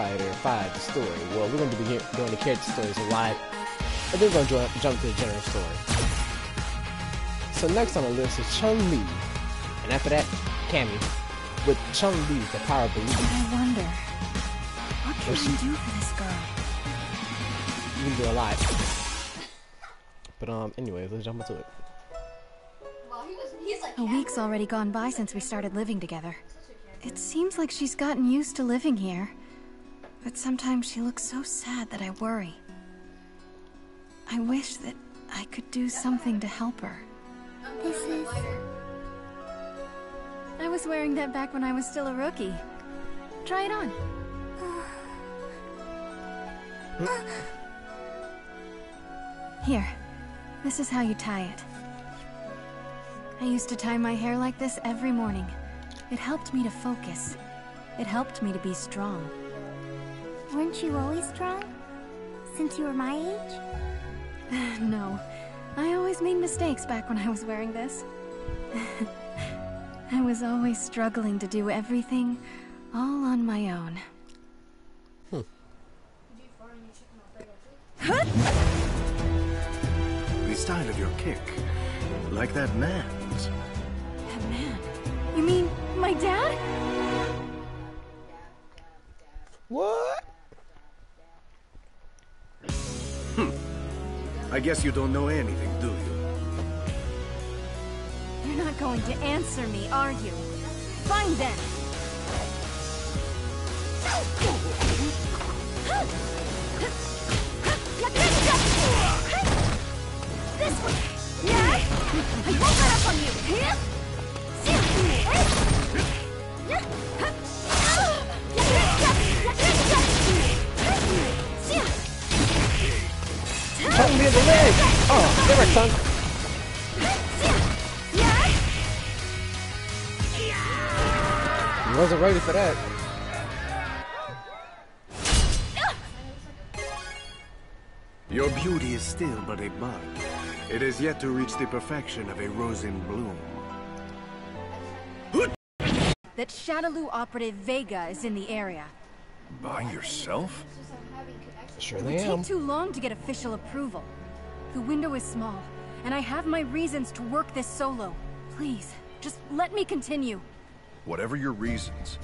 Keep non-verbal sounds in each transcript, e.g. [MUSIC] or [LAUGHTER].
Fighter 5, the story. Well, we're going to be doing the character stories live, and then we're going to jump to the general story. So next on the list is Chun-Li, and after that, Cammy, with Chun-Li, the power of belief. I wonder, what can she, I do for this girl? You can do a lot. But um, anyways, let's jump into it. A week's already gone by since we started living together. It seems like she's gotten used to living here. But sometimes she looks so sad that I worry. I wish that I could do something to help her. This is... I was wearing that back when I was still a rookie. Try it on. [SIGHS] Here. This is how you tie it. I used to tie my hair like this every morning. It helped me to focus. It helped me to be strong. Weren't you always strong? Since you were my age? [SIGHS] no. I always made mistakes back when I was wearing this. [LAUGHS] I was always struggling to do everything all on my own. Hmm. the style of your kick, like that man's. That man? You mean my dad? What? I guess you don't know anything, do you? You're not going to answer me, are you? Fine then. For that. Your beauty is still but a bud. It is yet to reach the perfection of a rose in bloom. That Shadaloo operative Vega is in the area. By yourself? Sure It would am. take too long to get official approval. The window is small, and I have my reasons to work this solo. Please, just let me continue. Whatever your reasons,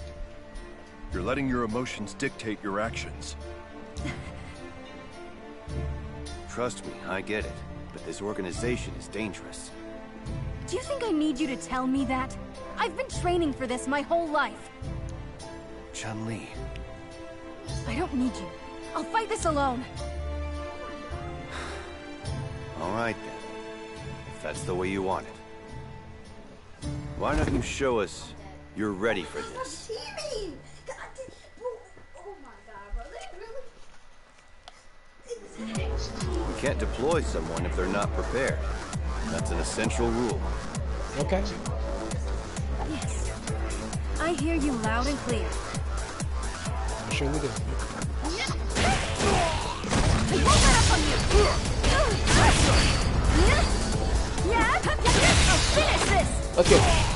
you're letting your emotions dictate your actions. [LAUGHS] Trust me, I get it. But this organization is dangerous. Do you think I need you to tell me that? I've been training for this my whole life. Chun-Li, I don't need you. I'll fight this alone. [SIGHS] all right then. If that's the way you want it. Why don't you show us you're ready for this? Teaming! God, oh my god, bro. They really... You can't deploy someone if they're not prepared. That's an essential rule. Okay. Yes. I hear you loud and clear. I surely do. I won't let up on you! Yeah? I'll finish this! Let's go.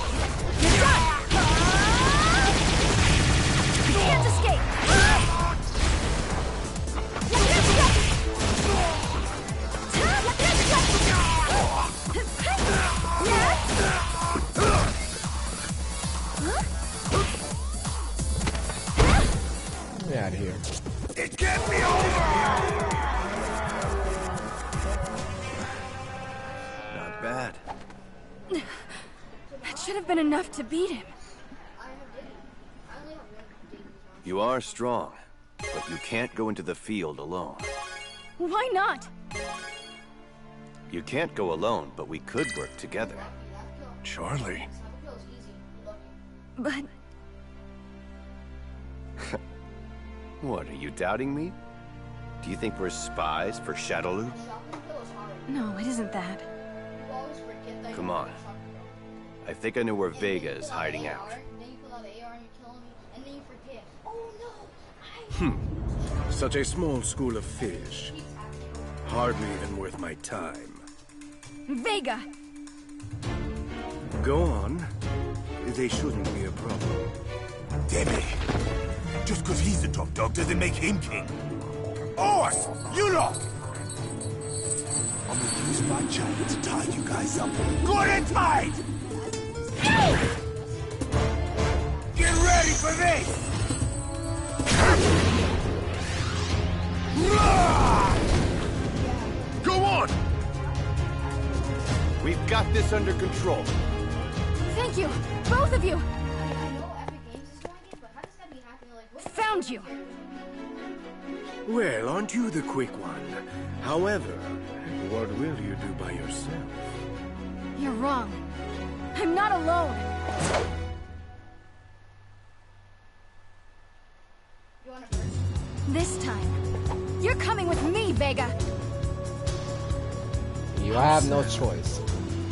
Are strong, but you can't go into the field alone. Why not? You can't go alone, but we could work together. Charlie. But [LAUGHS] What, are you doubting me? Do you think we're spies for Shadaloo? no, it isn't that. Come on. I think I know where Vega is hiding out. Hmm. Such a small school of fish. Hardly even worth my time. Vega! Go on. They shouldn't be a problem. Debbie, Just because he's a top dog doesn't make him king. Ours! You lot! I'm gonna use my giant to tie you guys up. Good and tight! Get ready for this! Got this under control. Thank you, both of you. I know Epic Games is doing it, but how does that be happening? Like, what? Found you. Well, aren't you the quick one? However, what will you do by yourself? You're wrong. I'm not alone. You want to first? This time, you're coming with me, Vega. You have no choice.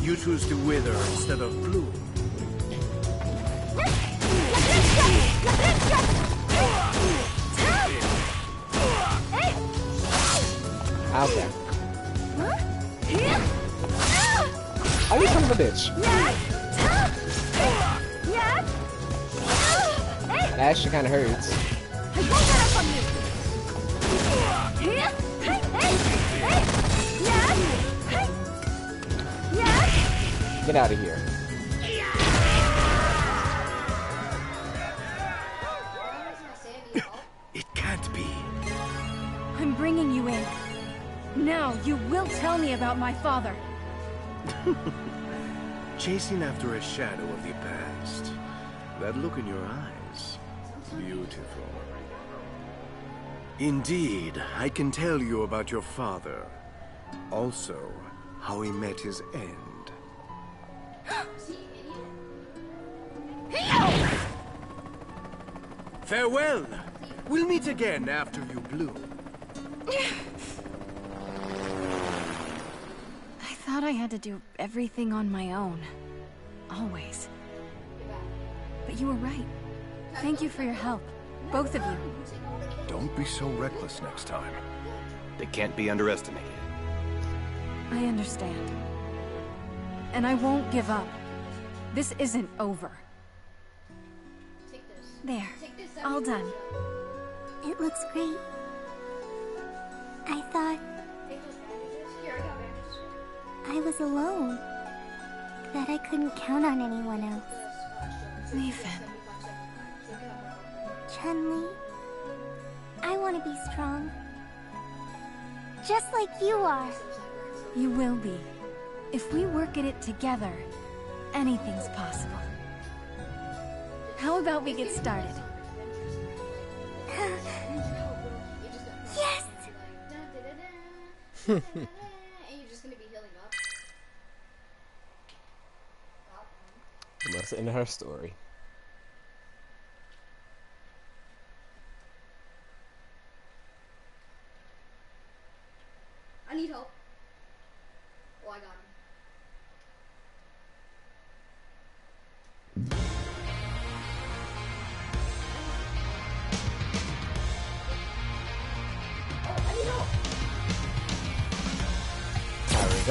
You choose to wither instead of bloom. Okay. Are you son of a bitch? That actually kind of hurts. Get out of here. It can't be. I'm bringing you in. Now you will tell me about my father. [LAUGHS] Chasing after a shadow of the past. That look in your eyes. Beautiful. Indeed, I can tell you about your father. Also, how he met his end. Farewell! We'll meet again after you bloom. I thought I had to do everything on my own. Always. But you were right. Thank you for your help. Both of you. Don't be so reckless next time. They can't be underestimated. I understand. And I won't give up. This isn't over. Take this. There. Take this. All done. It looks great. I thought Take those bandages. Here, I. I was alone. That I couldn't count on anyone else. Nathan. Chun-Li, I want to be strong. Just like you are. You will be. If we work at it together, anything's possible. How about we get started? [LAUGHS] Yes! and you're just gonna be healing up. Let's end her story.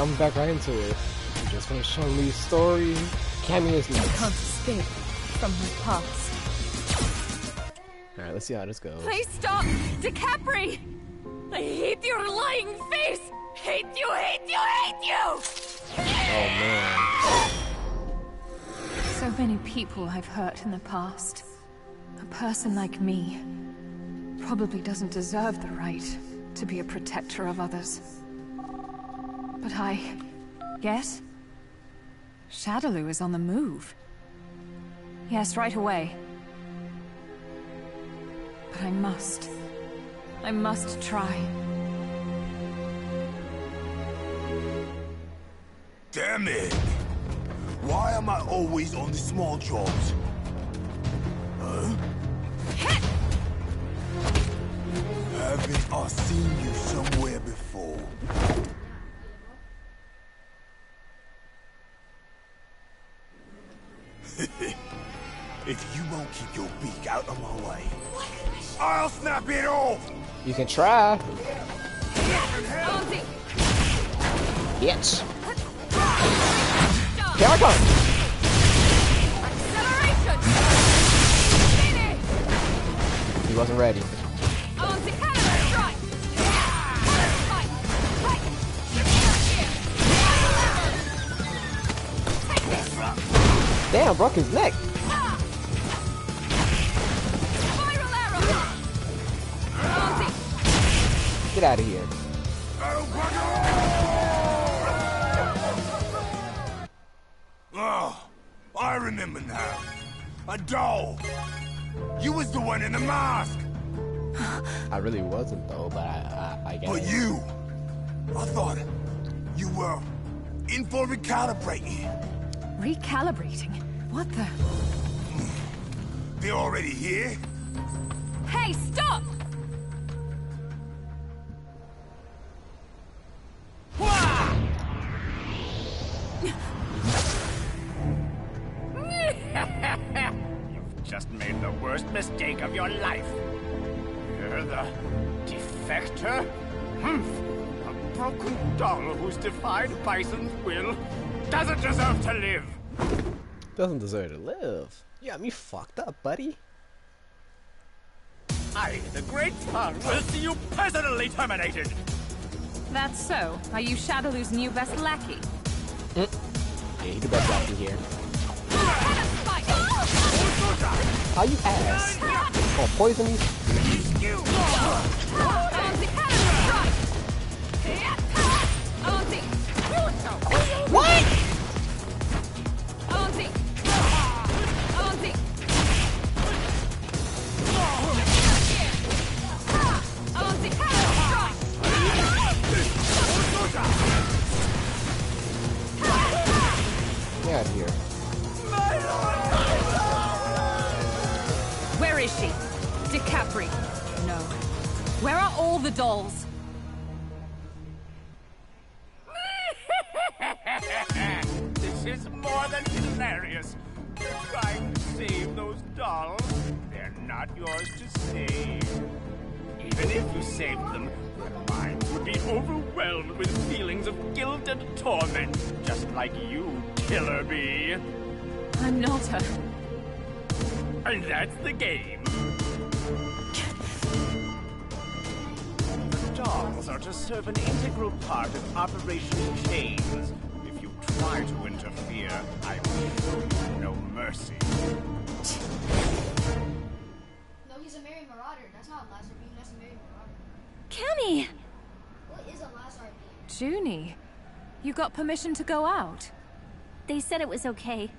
Alright, back right into it. We just finished Chun Li's story. Cammy is Can't next. escape from my past. Alright, let's see how this goes. Please stop! Decapre! I hate your lying face! Hate you, hate you, hate you! Oh man. So many people I've hurt in the past. A person like me probably doesn't deserve the right to be a protector of others. But I guess Shadaloo is on the move. Yes, right away. But I must. I must try. Damn it! Why am I always on the small jobs? Huh? Haven't I seen you somewhere [LAUGHS] if you won't keep your beak out of my way, I'll snap it off! You can try. Yes. Here I come. Acceleration! Finish! wasn't ready. Damn, broke his neck. Spiral arrow! On the Get out of here. Oh, I remember now. A doll. You was the one in the mask. I really wasn't though, but I, I, I guess. But you, I thought you were in for recalibrating. Recalibrating? What the? They're already here. Hey, stop! [LAUGHS] You've just made the worst mistake of your life. You're the defector? Humph! A broken doll who's defied Bison's will doesn't deserve to live. Doesn't deserve to live. You got me fucked up, buddy. I, the Great Fang, will see you personally terminated. That's so. Are you Shadaloo's new best lackey? Yeah, he the best lackey here. Are you ass? Oh, poison me? Get out of here. Where is she? Decapre. No. Where are all the dolls? [LAUGHS] this is more than hilarious. You're trying to save those dolls. They're not yours to save. Even if you saved them, their minds would be overwhelmed with feelings of guilt and torment, just like you, Killer Bee. I'm not her. And that's the game. The dolls are to serve an integral part of Operation Chains. If you try to interfere, I will show you no mercy. No, he's a Mary Marauder. That's not a Lazar beam. That's a Mary Marauder. Cammy! What is a Lazar beam? Juni, you got permission to go out? They said it was okay.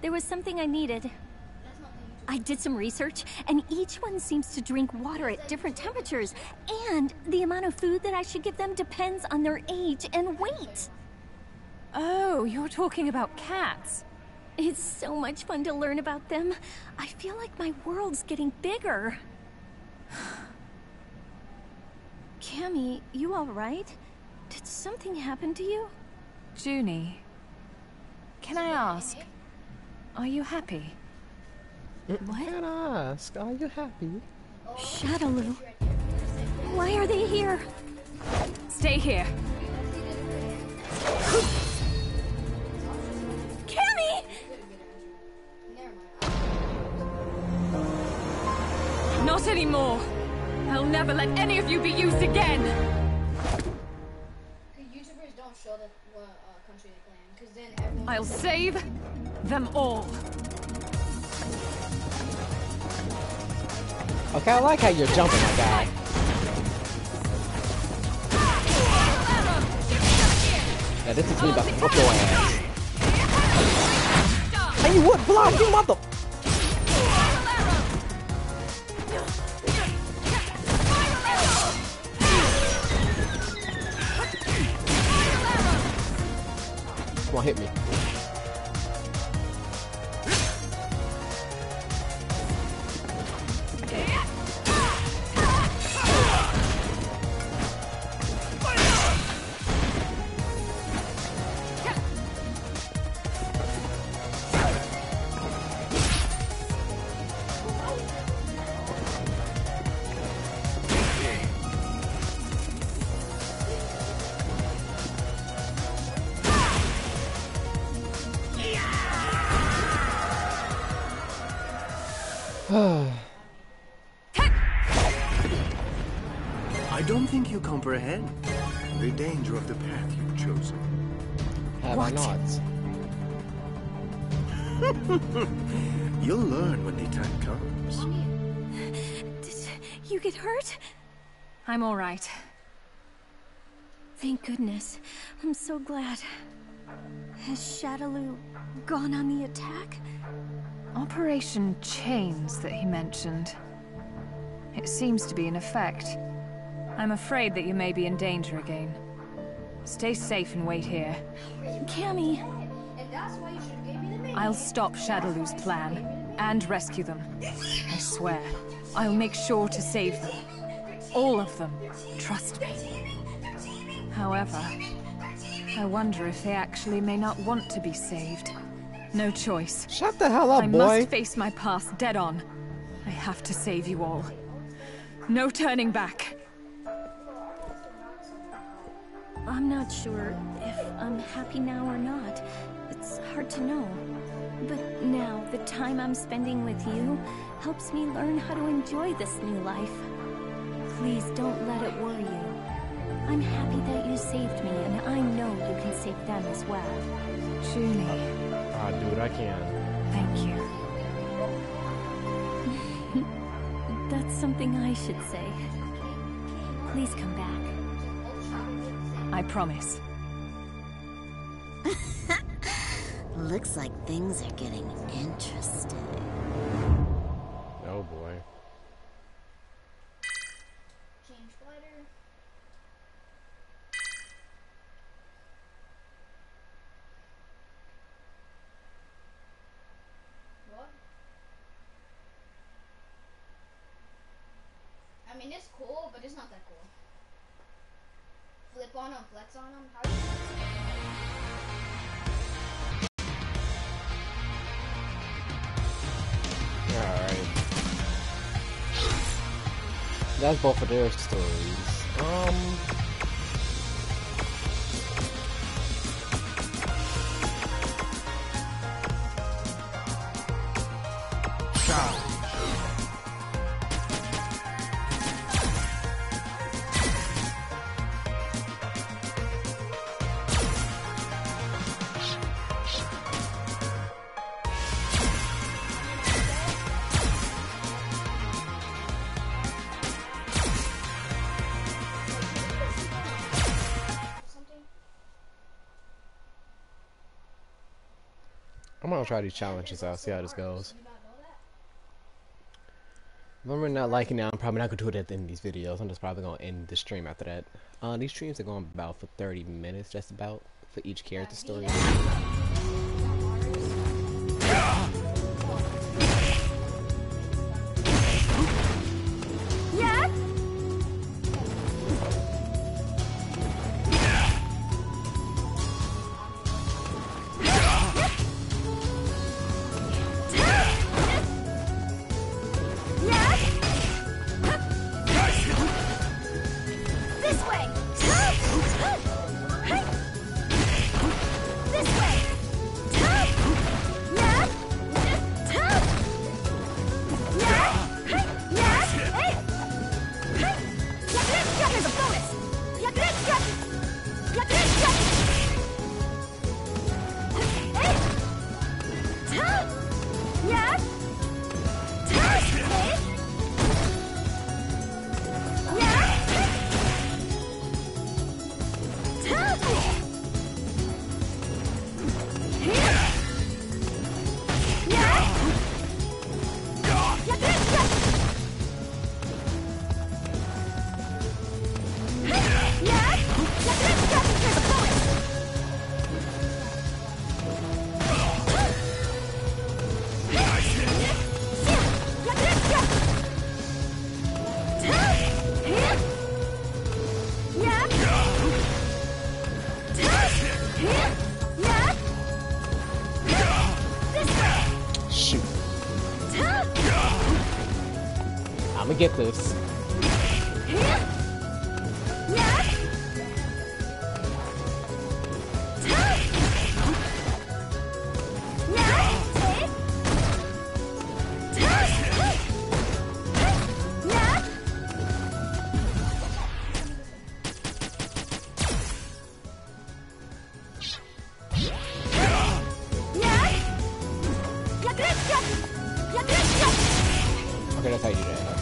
There was something I needed. That's not the I did some research, and each one seems to drink water at different temperatures. And the amount of food that I should give them depends on their age and weight. Oh, you're talking about cats. It's so much fun to learn about them. I feel like my world's getting bigger. [SIGHS] [SIGHS] Cammy, you alright? Did something happen to you? Juni, can I ask, are you happy? What? Can I ask, are you happy? Shadaloo. Why are they here? Stay here. Cammy! Not anymore. I'll never let any of you be used again. YouTubers don't show that what uh, country they play in, because then everyone. I'll save them all. Okay, I like how you're jumping, my guy. Now this is me about to whoop your ass. And you would block, you mother. On, hit me. [SIGHS] I don't think you comprehend the danger of the path you've chosen. Have what? I not? [LAUGHS] You'll learn when the time comes. Did you get hurt? I'm all right. Thank goodness. I'm so glad. Has Shadaloo gone on the attack? Operation Chains that he mentioned. It seems to be in effect. I'm afraid that you may be in danger again. Stay safe and wait here. Cammy, And that's why you should have gave me the mini. I'll stop Shadaloo's plan and rescue them. I swear. I'll make sure to save them. All of them. Trust me. However, I wonder if they actually may not want to be saved. No choice. Shut the hell up, I boy. must face my past dead on. I have to save you all. No turning back. I'm not sure if I'm happy now or not. It's hard to know. But now, the time I'm spending with you helps me learn how to enjoy this new life. Please don't let it worry you. I'm happy that you saved me, and I know you can save them as well. Julie, I'll do what I can. thank you. [LAUGHS] That's something I should say. Please come back. I promise. [LAUGHS] Looks like things are getting interesting. Oh boy. Both of their stories. Gonna try these challenges out, see how this goes. If I'm not liking it, I'm probably not gonna do it at the end of these videos. I'm just probably gonna end the stream after that. Uh, these streams are going about for 30 minutes, just about, for each character story. です。桜大樹です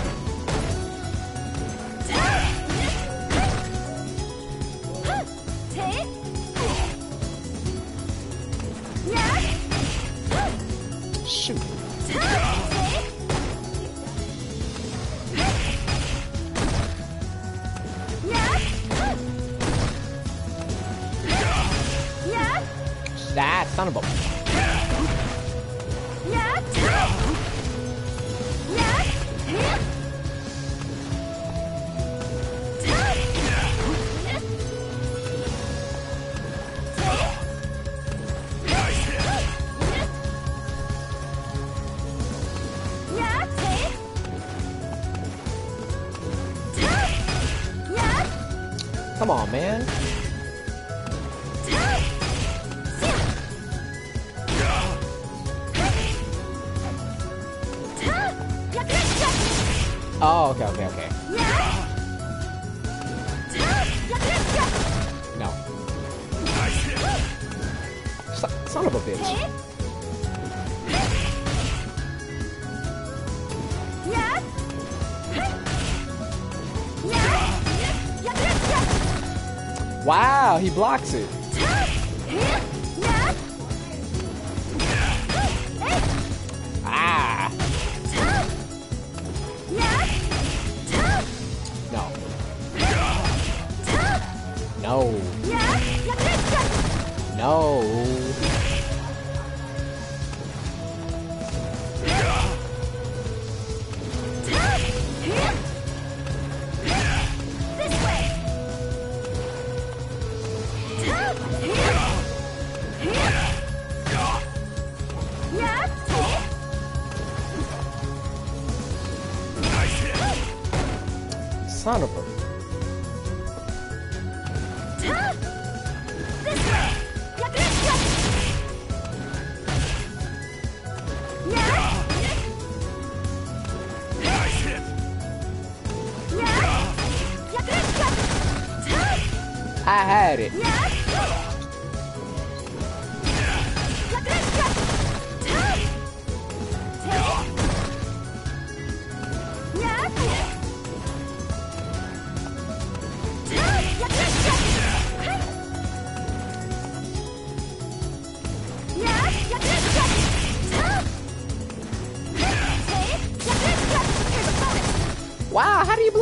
Come on, man. Oh, okay, okay, okay. No. Son, of a bitch. Wow, he blocks it. Ah. No. No. No.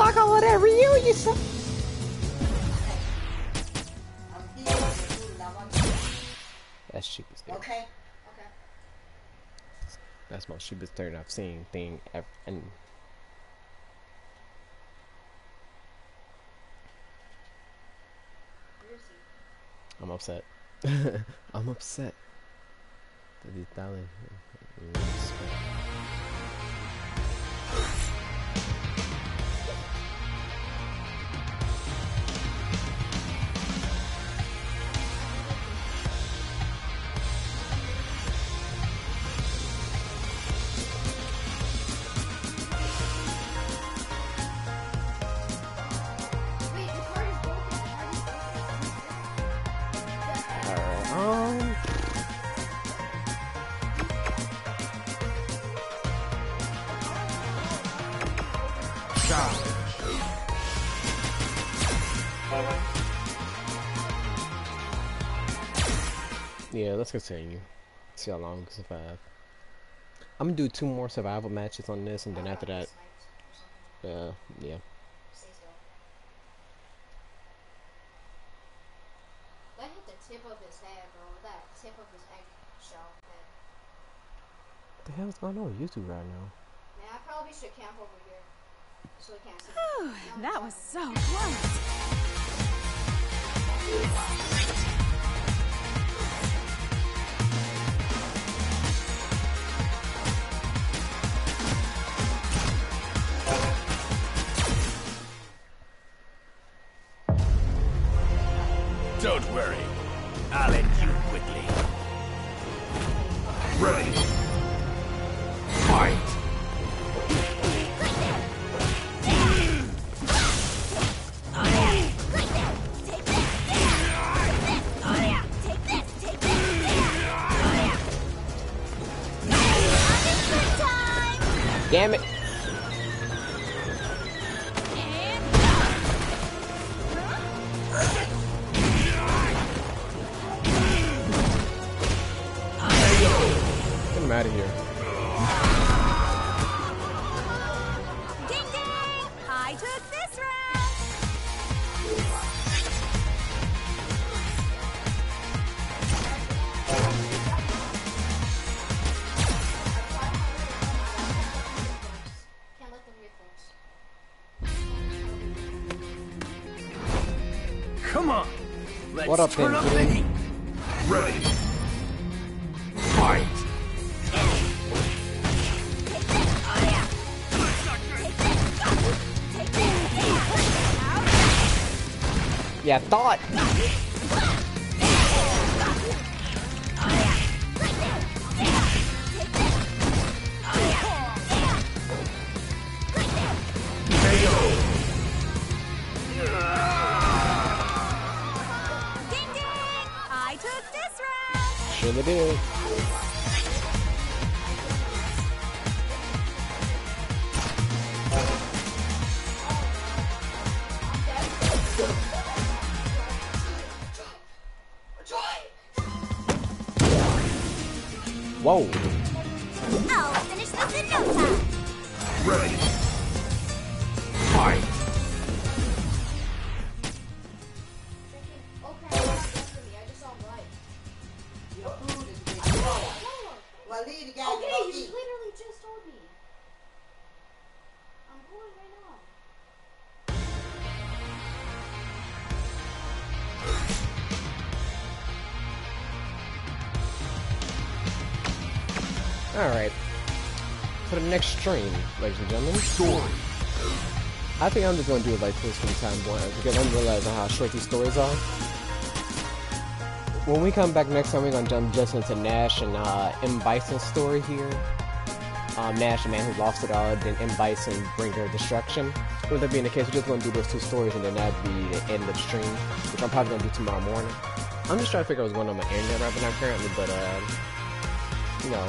Wow, how do you block all that? Ryu, you so. That's cheapest thing. Okay. Okay. That's my cheapest turn I've seen thing ever. And I'm upset. [LAUGHS] I'm upset. That the Italian. Let's continue. See how long we can survive. I'm gonna do two more survival matches on this, and then after that, uh, yeah. That hit the tip of his head, bro. That tip of his eggshell head. What the hell's going on with YouTube right now? Man, I probably should camp over here. So we can't see. Whew, that was so close. I'm out of here. Ding ding! Come on! Let's what up, turn up Yeah, thought. Ding ding! I took this round! Sure they did. Alright. For the next stream, ladies and gentlemen. Story. I think I'm just gonna do it like this from time one because I'm realizing how short these stories are. When we come back next time, we're gonna jump just into Nash and uh, M. Bison's story here. Um, Nash, the man who lost it all, then M. Bison, Bringer of Destruction. With that being the case, we're just gonna do those two stories and then that'd be the end of the stream, which I'm probably gonna do tomorrow morning. I'm just trying to figure out what's going on with my internet right now currently, but uh, you know,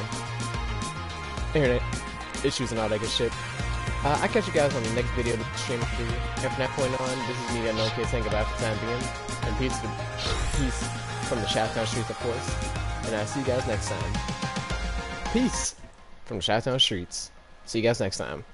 internet issues and all that good shit. Uh, I catch you guys on the next video the stream for you. And from that point on, this is me no kids saying goodbye for the time being. And peace, to, peace from the Chi-Town streets, of course. And I'll see you guys next time. Peace from the Chi-Town streets. See you guys next time.